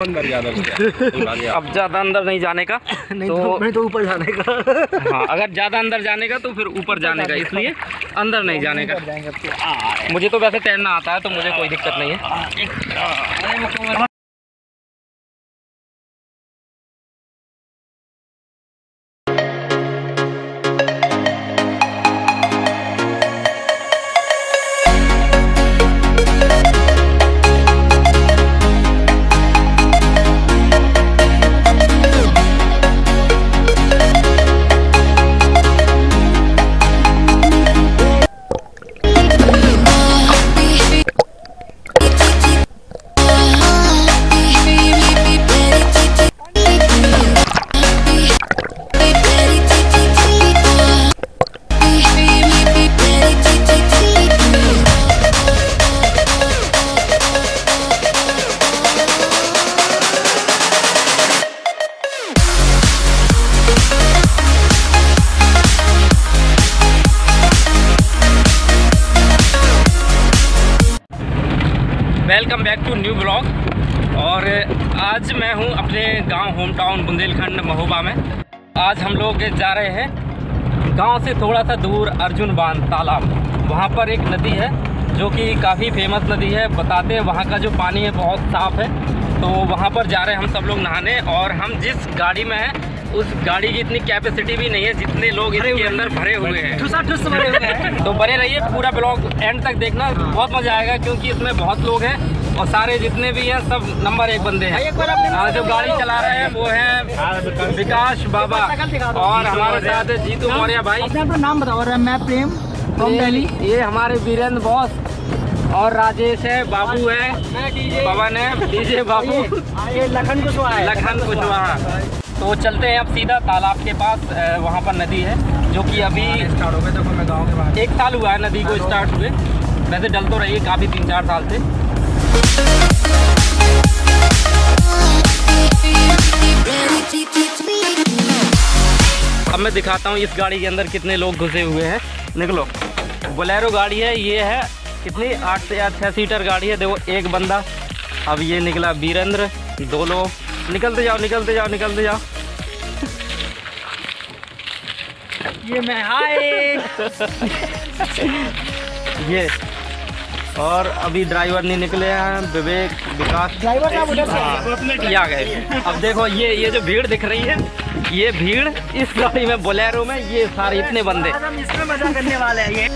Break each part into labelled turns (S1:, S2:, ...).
S1: अंदर गया।
S2: अब ज़्यादा अंदर नहीं जाने का
S3: नहीं
S2: तो
S3: तो नहीं तो ऊपर जाने का।
S2: हाँ अगर ज़्यादा अंदर जाने का तो फिर ऊपर जाने का इसलिए अंदर नहीं जाने का।
S3: तो।
S2: मुझे तो वैसे तैरना आता है तो मुझे कोई दिक्कत नहीं है। Welcome back to new blog. और आज मैं हूँ अपने गाँव होम टाउन बुंदेलखंड महोबा में। आज हम लोग जा रहे हैं गाँव से थोड़ा सा दूर अर्जुन बाँध तालाब। वहाँ पर एक नदी है, जो कि काफ़ी फ़ेमस नदी है। बताते हैं, वहाँ का जो पानी है बहुत साफ़ है। तो वहाँ पर जा रहे हैं हम सब लोग नहाने। और हम जिस गाड़ी में हैं उस गाड़ी की इतनी कैपेसिटी भी नहीं है जितने लोग इसके अंदर भरे हुए हैं।
S3: ठुसा ठुस भरे हुए हैं।
S2: तो बने रहिए पूरा ब्लॉग एंड तक देखना। बहुत मज़ा आएगा क्योंकि इसमें बहुत लोग हैं और सारे जितने भी हैं सब नंबर एक बंदे हैं। आज जो गाड़ी चला रहे हैं वो है विकास बाबा और हमारे साथ है जीतू मौर्य भाई।
S3: अपना नाम बताओ मैं प्रेम
S2: ये- हमारे वीरेंद्र बॉस और राजेश है बाबू है पवन है डीजे बाबू।
S3: ये लखन कुशवाहा
S2: लखन कुशवाहा। तो चलते हैं अब सीधा तालाब के पास वहाँ पर नदी है जो कि अभी स्टार्ट हो गए देखो मैं गाँव के बाहर। एक साल हुआ है नदी को स्टार्ट हुए। वैसे डल तो रही है काफ़ी तीन चार साल से। अब मैं दिखाता हूँ इस गाड़ी के अंदर कितने लोग घुसे हुए हैं। निकलो। बोलेरो गाड़ी है ये है कितनी? आठ से आठ छः सीटर गाड़ी है। देखो एक बंदा अब ये निकला वीरेंद्र दो लोग। निकलते जाओ निकलते जाओ निकलते जाओ
S3: ये मैं हाय
S2: ये और अभी ड्राइवर नहीं निकले हैं विवेक विकास
S3: ड्राइवर साहब उधर
S2: हाँ, आ गए अब देखो ये ये जो भीड़ दिख रही है ये भीड़ इस गाड़ी में बोलेरो में ये सारे इतने बंदे
S3: इसमें मज़ा करने वाले हैं ये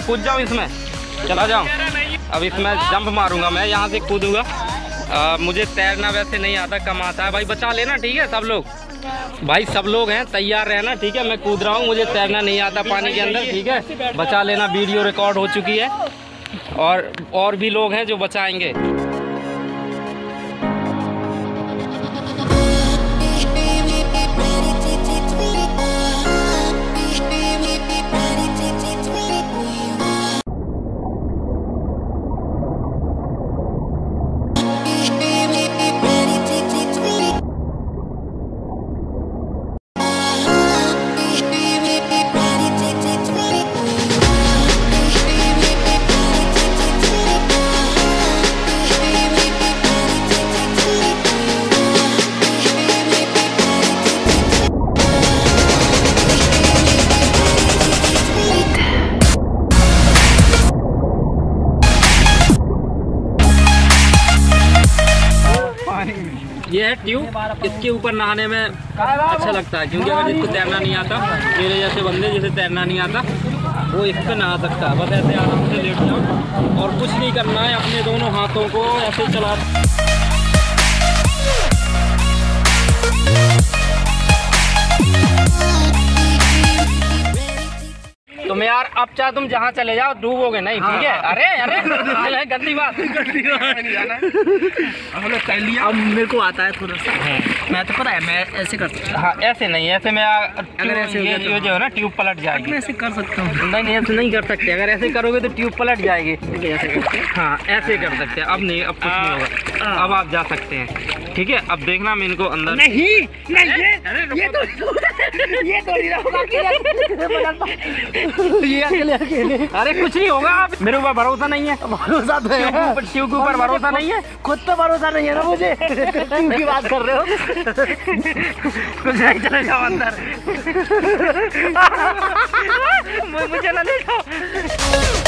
S2: मैं कूद जाऊँ इसमें? चला जाऊँ? अब इसमें जंप मारूँगा मैं, यहाँ से कूदूँगा। मुझे तैरना वैसे नहीं आता, कम आता है। भाई, बचा लेना, ठीक है, सब लोग? भाई, सब लोग हैं, तैयार रहना, ठीक है, मैं कूद रहा हूँ, मुझे तैरना नहीं आता पानी के अंदर, ठीक है? बचा लेना, वीडियो रिकॉर्ड हो चुकी है। और और भी लोग हैं जो बचाएँगे। ये हूँ, इसके ऊपर नहाने में अच्छा लगता है, क्योंकि अगर जिसको तैरना नहीं आता, मेरे जैसे बंदे जिसे तैरना नहीं आता, वो इस पर नहा सकता बस ऐसे आराम से लेट जाओ, और कुछ नहीं करना है, अपने दोनों हाथों को ऐसे चला। तुम मैं यार अब चाहे तुम जहाँ चले जाओ डूबोगे नहीं ठीक है? अरे अरे गंदी बात। गंदी बात।
S3: अब मेरे को आता है थोड़ा सा। मैं तो पता है मैं ऐसे कर सकता
S2: हाँ। ऐसे नहीं ऐसे में
S3: अगर ऐसे
S2: ये,
S3: तो-
S2: ये जो है ना ट्यूब पलट
S3: हूँ
S2: जाएगी।
S3: मैं ऐसे कर सकता हूँ।
S2: नहीं नहीं ऐसे नहीं कर सकते। अगर ऐसे करोगे तो ट्यूब पलट जाएगी।
S3: ऐसे
S2: हाँ। ऐसे कर सकते हैं। अब नहीं अब कुछ नहीं होगा। अब आप जा सकते हैं। ठीक है अब देखना मैं इनको अंदर।
S3: नहीं नहीं ये ये तो ये तो नहीं ये अकेले अकेले।
S2: अरे कुछ नहीं होगा। आप मेरे ऊपर भरोसा नहीं है।
S3: भरोसा तो है।
S2: शिव के ऊपर भरोसा नहीं है।
S3: खुद तो भरोसा नहीं है ना मुझे। क्यों की बात कर रहे हो?
S2: चले जाओ अंदर मुझे ना ले जाओ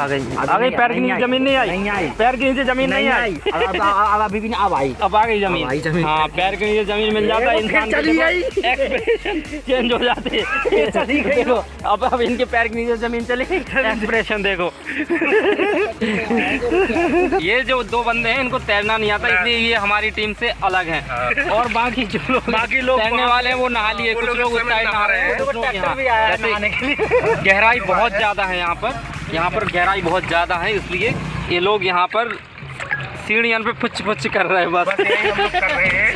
S2: आ गई। आ गई पैर के नीचे ज़मीन नहीं आई। पैर के नीचे ज़मीन नहीं आई।
S3: अब अब- अब अभी भी नहीं अब आई।
S2: अब आ गई ज़मीन। हाँ पैर के नीचे ज़मीन मिल जाता है
S3: देखो,
S2: इंसान
S3: चली गई।
S2: एक्सप्रेशन चेंज हो जाते
S3: चली गई।
S2: देखो अब अब इनके पैर के नीचे ज़मीन चली एक्सप्रेशन देखो। ये जो दो बंदे हैं इनको तैरना नहीं आता इसलिए ये हमारी टीम से अलग हैं। और बाकी जो लोग बाकी लोग तैरने वाले हैं वो नहा लिए। कुछ लोग उस साइड नहा रहे हैं।
S3: आया है
S2: जैसे
S3: नहाने के लिए।
S2: गहराई बहुत ज़्यादा है यहाँ पर। यहाँ पर गहराई बहुत ज़्यादा है इसलिए ये लोग यहाँ पर सीढ़ियाँ पे पुच पुच कर रहे हैं बस।
S1: बस हम लोग कर रहे हैं।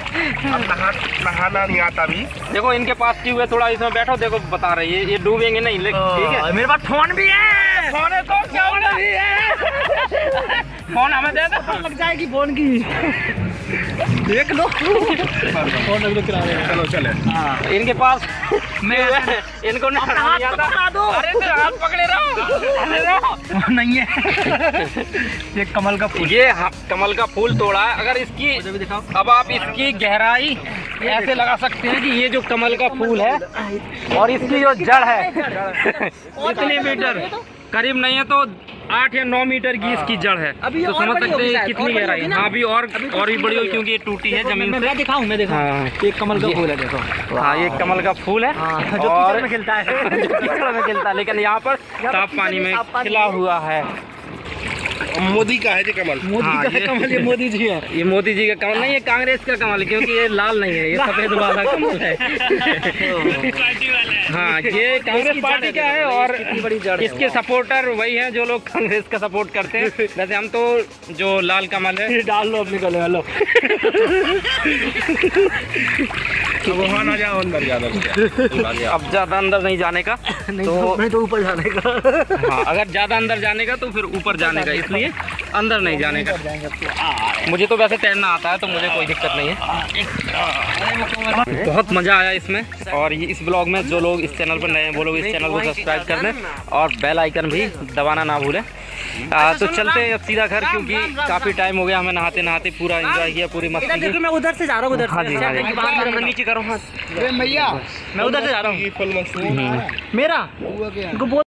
S1: नहा नहाना नहीं आता भी
S2: देखो इनके पास ट्यूब है थोड़ा इसमें बैठो देखो बता रहे है ये डूबेंगे नहीं लेकिन ठीक है।
S3: मेरे पास फ़ोन भी है।
S2: फ़ोन है तो फ़ोन भी है। फ़ोन हमें दे दो।
S3: लग जाएगी फ़ोन की। देख लो। फ़ोन लग लो किनारे
S1: चलो चले।
S2: इनके पास मैं इनको आता।
S3: पकड़ा दो।
S2: अरे तो हाथ पकड़े रहो। अरे रहो।
S3: नहीं है। ये कमल का फूल।
S2: ये हा- कमल का फूल तोड़ा। है अगर इसकी
S3: दिखाओ।
S2: अब आप इसकी गहराई ऐसे लगा सकते हैं कि ये जो कमल का फूल है और इसकी जो जड़ है कितने मीटर। करीब नहीं है तो आठ या नौ मीटर की इसकी जड़ है।
S3: अभी
S2: तो समझ सकते हैं कितनी गहराई
S3: है?
S2: हाँ अभी और और भी बड़ी होगी क्योंकि ये टूटी है ज़मीन
S3: मैं दिखाऊँ मैं दिखाऊँ।
S2: हाँ।
S3: ये कमल का फूल है देखो।
S2: हाँ ये कमल का फूल है।
S3: हाँ, जो
S2: और
S3: में खिलता है।
S2: जो कीचड़ में खिलता है। लेकिन यहाँ पर साफ़ पानी
S3: में
S2: खिला हुआ है।
S1: मोदी का है जी कमल।
S3: मोदी
S2: हाँ,
S3: का है कमल ये मोदी जी है।
S2: ये मोदी जी का कमल नहीं ये कांग्रेस का कमल है क्योंकि ये लाल नहीं है ये सफ़ेद वाला कमल है। हाँ। ये कांग्रेस पार्टी का है और
S3: बड़ी जड़
S2: इसके सपोर्टर वही हैं जो लोग कांग्रेस का सपोर्ट करते हैं। वैसे हम तो जो लाल कमल है।
S3: डाल लो अपने गले लो
S1: अब वहाँ ना जाओ अंदर ज़्यादा
S2: अब ज़्यादा अंदर नहीं जाने का
S3: नहीं
S2: तो
S3: मैं तो ऊपर जाने का।
S2: हाँ अगर ज़्यादा अंदर जाने का तो फिर ऊपर जाने का इसलिए अंदर नहीं जाने का। मुझे तो वैसे तैरना आता है तो मुझे कोई दिक्कत नहीं है। बहुत मज़ा आया इसमें और ये इस ब्लॉग में जो लोग इस चैनल पर नए हैं वो लोग इस चैनल को सब्सक्राइब कर दें और बेल आइकन भी दबाना ना भूलें। आ, तो चलते हैं अब सीधा घर क्योंकि काफ़ी टाइम हो गया हमें नहाते नहाते पूरा एंजॉय किया पूरी मस्ती की।
S3: मैं उधर से जा रहा हूँ उधर
S2: हाँ जी, हाँ जी।
S3: नीचे करो हाँ। मैं उधर से जा रहा हूँ। मेरा? इनको बोल